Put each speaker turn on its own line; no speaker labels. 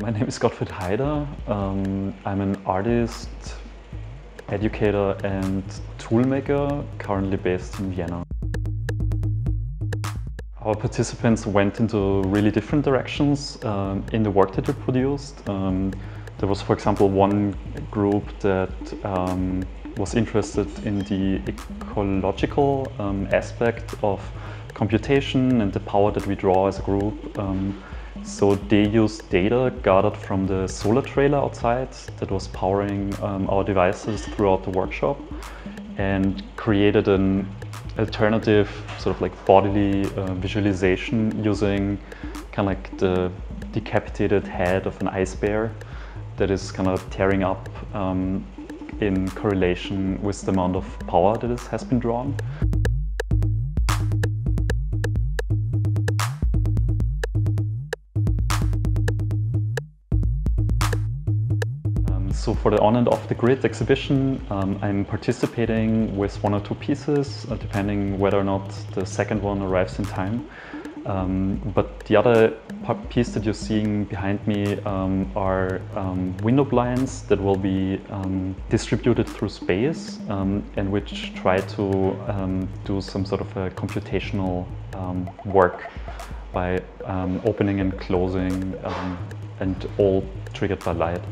My name is Gottfried Haider. Um, I'm an artist, educator and toolmaker currently based in Vienna. Our participants went into really different directions um, in the work that we produced. Um, there was, for example, one group that um, was interested in the ecological um, aspect of computation and the power that we draw as a group. Um, so they used data gathered from the solar trailer outside that was powering um, our devices throughout the workshop and created an alternative sort of like bodily uh, visualization using kind of like the decapitated head of an ice bear that is kind of tearing up um, in correlation with the amount of power that is, has been drawn. So for the on and off the grid exhibition, um, I'm participating with one or two pieces, uh, depending whether or not the second one arrives in time. Um, but the other piece that you're seeing behind me um, are um, window blinds that will be um, distributed through space um, and which try to do some sort of a computational work by opening and closing and all triggered by light.